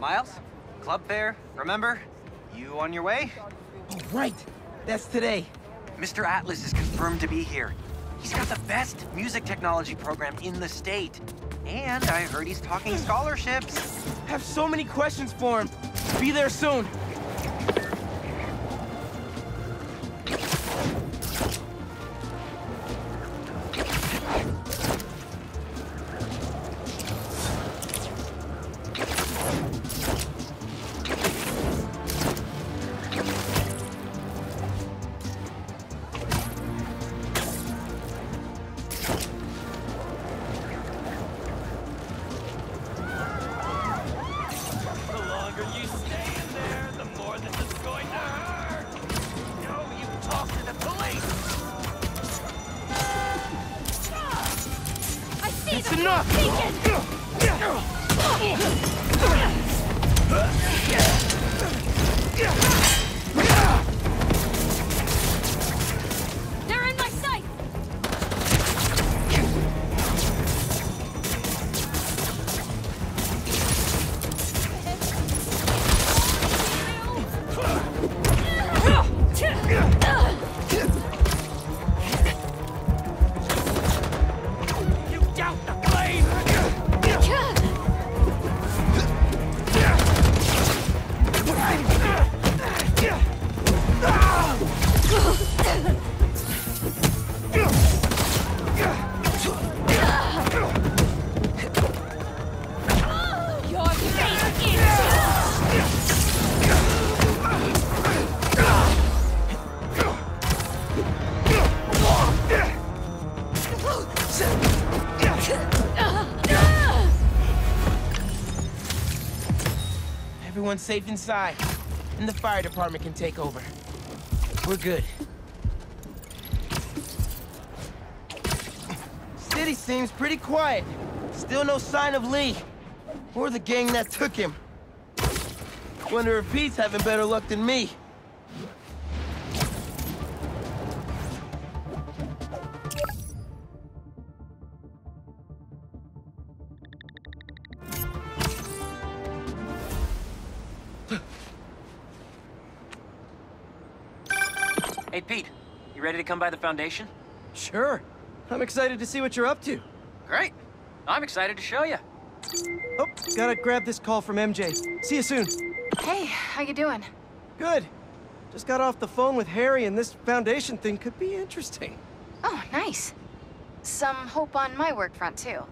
Miles? Club fair, remember? You on your way? Oh, right. That's today. Mr. Atlas is confirmed to be here. He's got the best music technology program in the state. And I heard he's talking scholarships. Have so many questions for him. Be there soon. Safe inside, and the fire department can take over. We're good. City seems pretty quiet. Still no sign of Lee. Or the gang that took him. Wonder if Pete's having better luck than me. Hey, Pete, you ready to come by the Foundation? Sure. I'm excited to see what you're up to. Great. I'm excited to show you. Oh, gotta grab this call from MJ. See you soon. Hey, how you doing? Good. Just got off the phone with Harry, and this foundation thing could be interesting. Oh, nice. Some hope on my work front, too.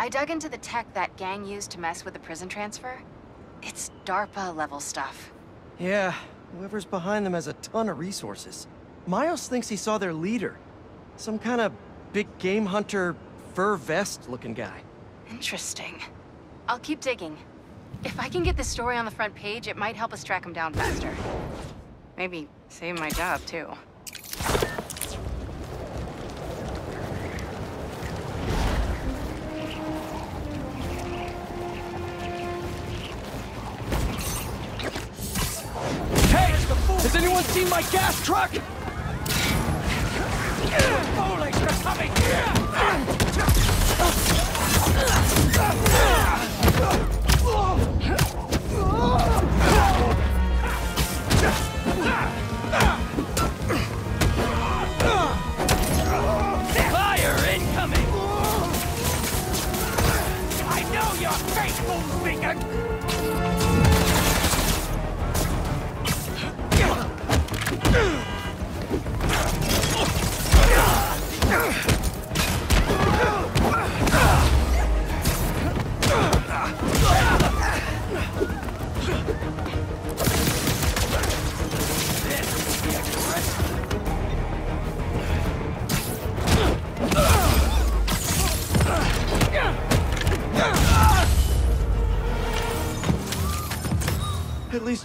I dug into the tech that gang used to mess with the prison transfer. It's DARPA-level stuff. Yeah, whoever's behind them has a ton of resources. Miles thinks he saw their leader. Some kind of big game hunter, fur vest-looking guy. Interesting. I'll keep digging. If I can get this story on the front page, it might help us track him down faster. Maybe save my job, too. Hey! Has anyone seen my gas truck? Are coming.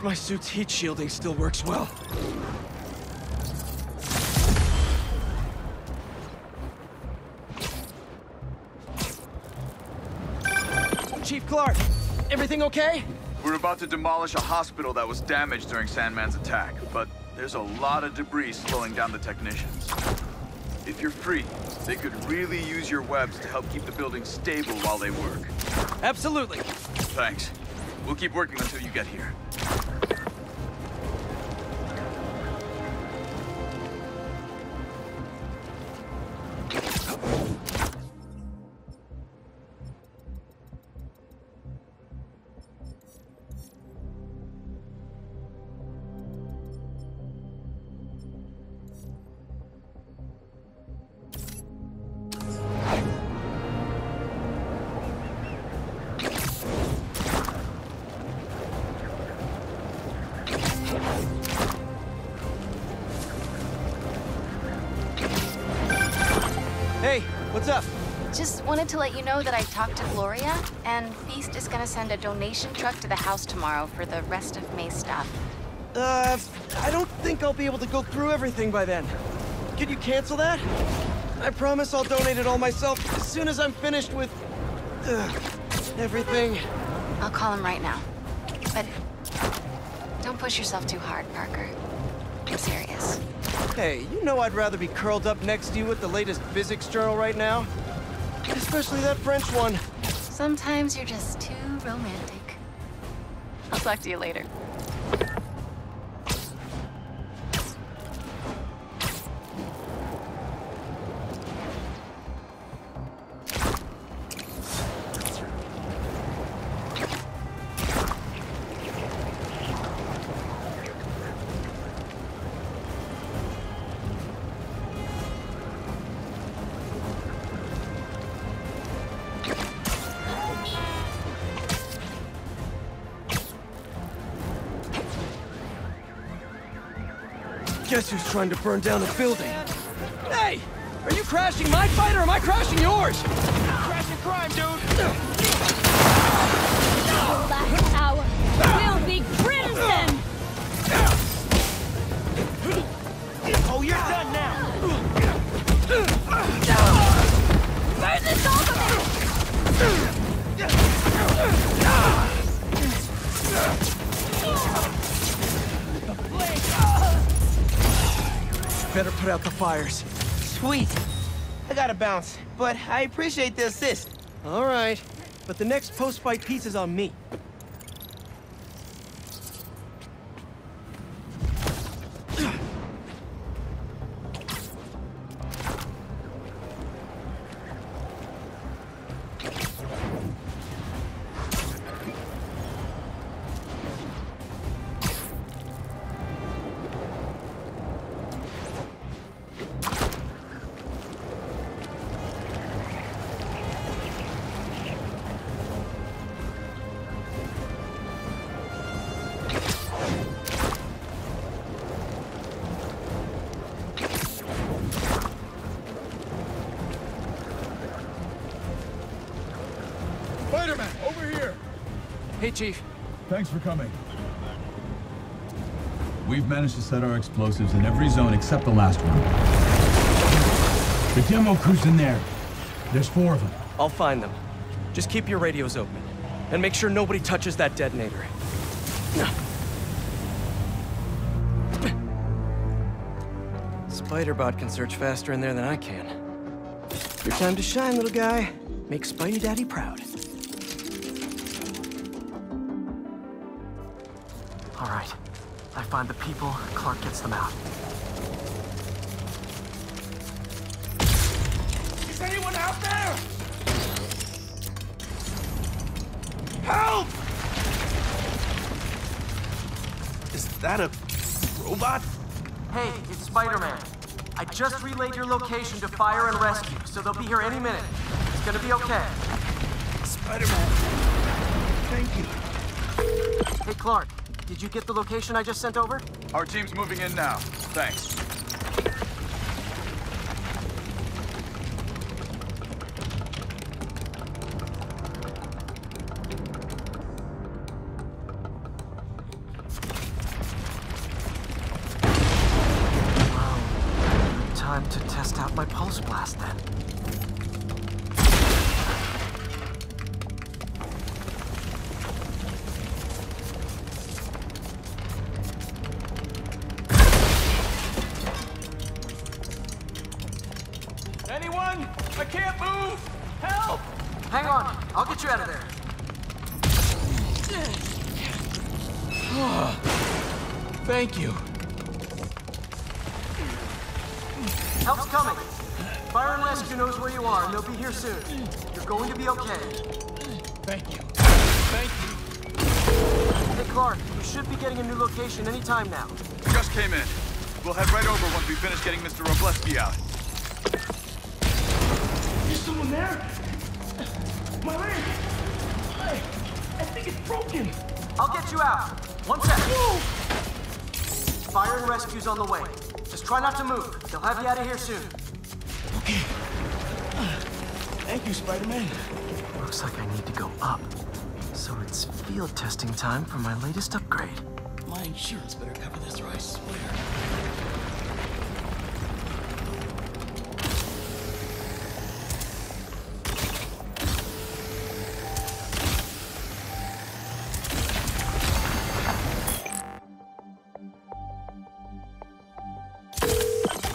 My suit's heat shielding still works well. Chief Clark, everything okay? We're about to demolish a hospital that was damaged during Sandman's attack, but there's a lot of debris slowing down the technicians. If you're free, they could really use your webs to help keep the building stable while they work. Absolutely. Thanks. We'll keep working until you get here. What's up? Just wanted to let you know that I talked to Gloria, and Feast is gonna send a donation truck to the house tomorrow for the rest of May's stuff. Uh, I don't think I'll be able to go through everything by then. Could you cancel that? I promise I'll donate it all myself as soon as I'm finished with... Uh, everything. I'll call him right now. But don't push yourself too hard, Parker. I'm serious. Hey, you know I'd rather be curled up next to you with the latest physics journal right now. Especially that French one. Sometimes you're just too romantic. I'll talk to you later. Guess who's trying to burn down a building? Hey! Are you crashing my fight or am I crashing yours? Crashing crime, dude! Better put out the fires. Sweet. I gotta bounce, but I appreciate the assist. All right, but the next post-fight piece is on me. Spider-Man, over here! Hey, Chief. Thanks for coming. We've managed to set our explosives in every zone except the last one. The demo crew's in there. There's four of them. I'll find them. Just keep your radios open. And make sure nobody touches that detonator. Spider-Bot can search faster in there than I can. Your time to shine, little guy. Make Spidey Daddy proud. Find the people, Clark gets them out. Is anyone out there? Help! Is that a robot? Hey, it's Spider-Man. I just relayed your location to fire and rescue, so they'll be here any minute. It's gonna be okay. Spider-Man. Thank you. Hey, Clark, did you get the location I just sent over? Our team's moving in now. Thanks. Time to test out my pulse blast then. Thank you. Help's coming. Fire and rescue knows where you are, and they'll be here soon. You're going to be okay. Thank you. Thank you. Hey, Clark, you should be getting a new location any time now. Just came in. We'll head right over once we finish getting Mr. Robleski out. Is someone there? My leg! I, I think it's broken. I'll get you out. One sec. Fire and rescue's on the way. Just try not to move. They'll have you out of here soon. Okay. Thank you, Spider-Man. Looks like I need to go up. So it's field testing time for my latest upgrade. My insurance better cover this, or I swear.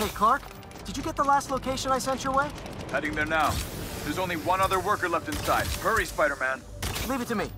Hey, Clark, did you get the last location I sent your way? Heading there now. There's only one other worker left inside. Hurry, Spider-Man. Leave it to me.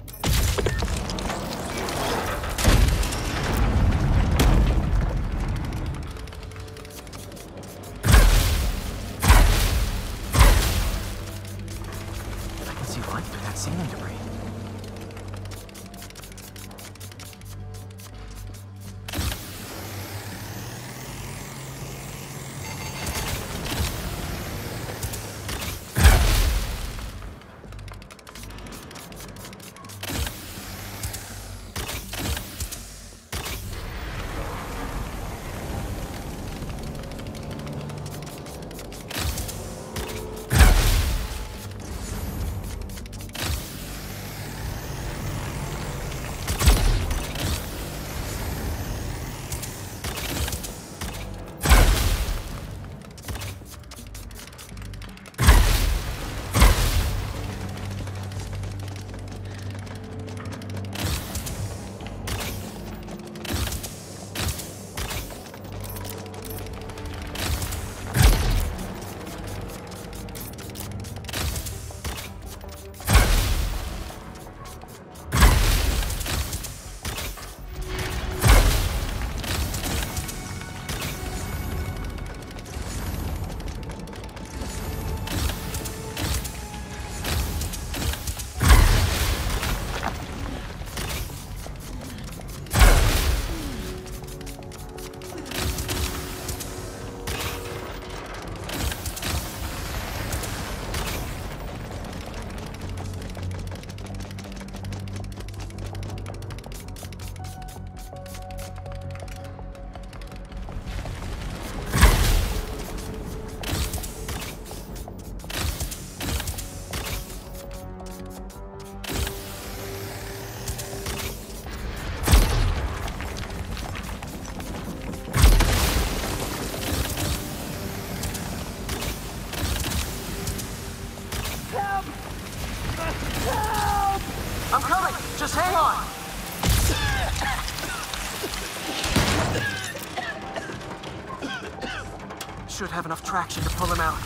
Should have enough traction to pull him out.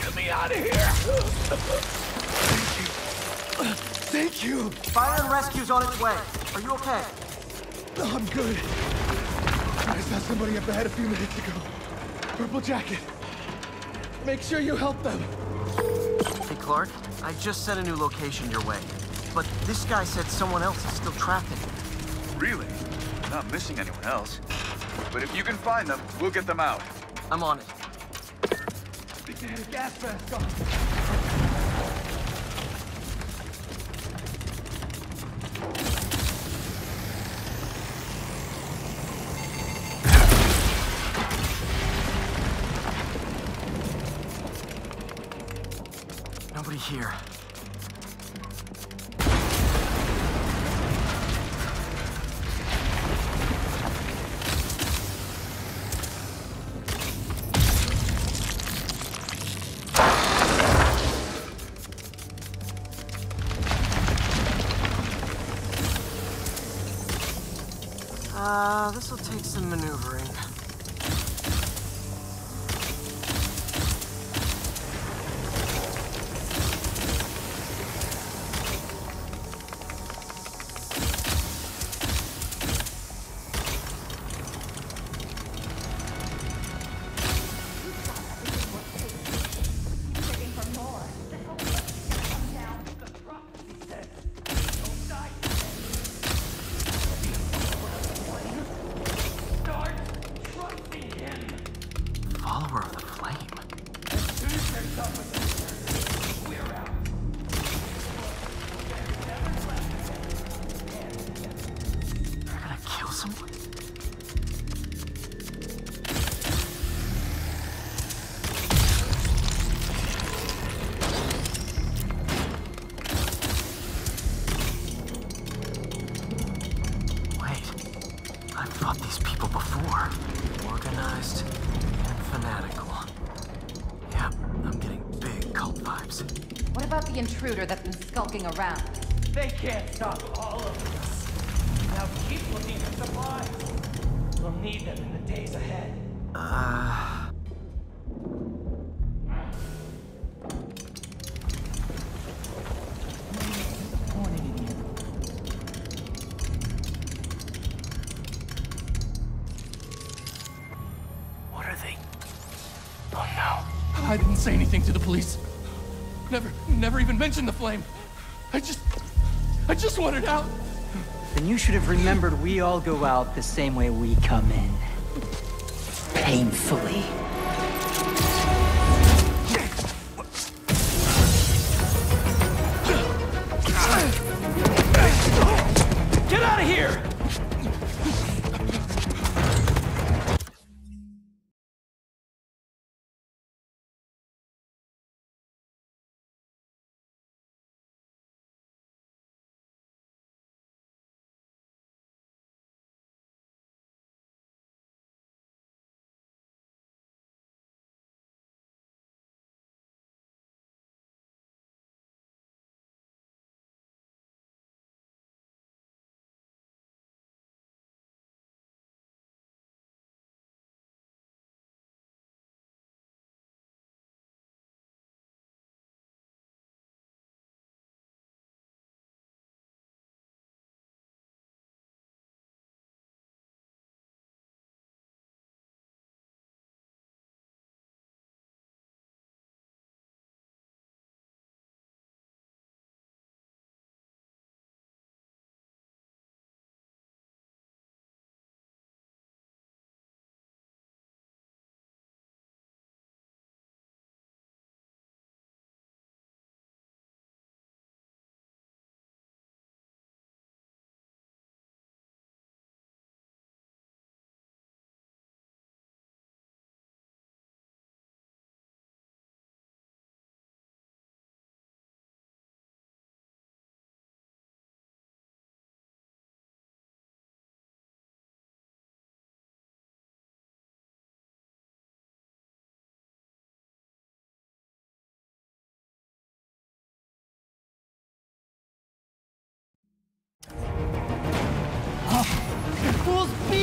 Get me out of here! Thank you. Thank you. Fire and rescue's on its way. Are you okay? No, I'm good. I saw somebody up ahead a few minutes ago. Purple jacket. Make sure you help them. Hey, Clark, I just set a new location your way. But this guy said someone else is still trapped in it. Really? Not missing anyone else. But if you can find them, we'll get them out. I'm on it. Nobody here. Uh, this'll take some maneuvering. Intruder that's been skulking around? They can't stop all of us. Now keep looking for supplies. We'll need them in the days ahead. Ah. Uh... What are they? Oh no. I didn't say anything to the police. Never, never even mentioned the flame. I just, I just wanted out. Then you should have remembered we all go out the same way we come in. Painfully.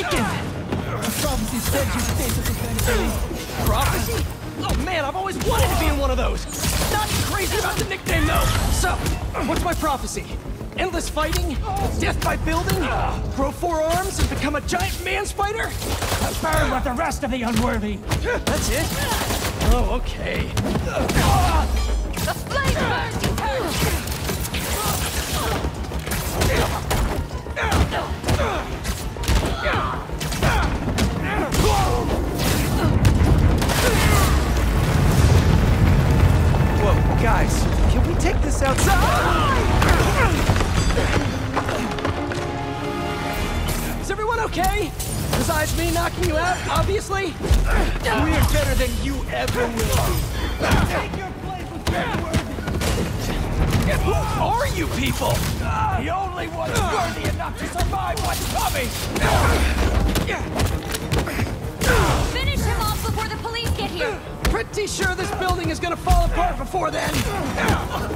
Fool's The prophecy said you stay to defend Prophecy? Oh man, I've always wanted to be in one of those. Not crazy about the nickname though. So, what's my prophecy? Endless fighting? Death by building? Grow four arms and become a giant man spider? Burn with the rest of the unworthy. That's it? Oh, okay. The flame burns before then!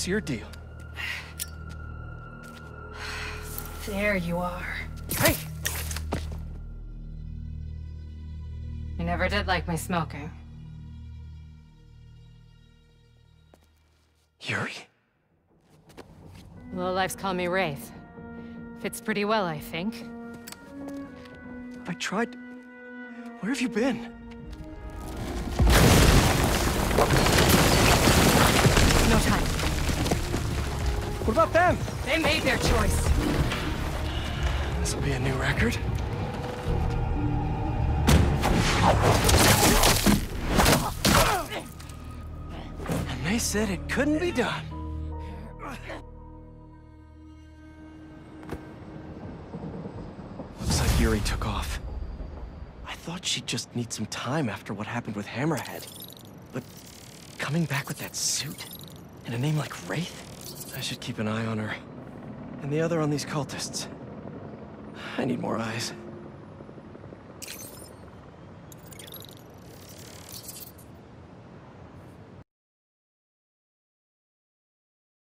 What's your deal? There you are. Hey! You never did like my smoking. Yuri? Lowlifes call me Wraith. Fits pretty well, I think. I tried... Where have you been? No time. What about them? They made their choice. This will be a new record. And they said it couldn't be done. Looks like Yuri took off. I thought she'd just need some time after what happened with Hammerhead. But coming back with that suit and a name like Wraith? I should keep an eye on her. And the other on these cultists. I need more eyes.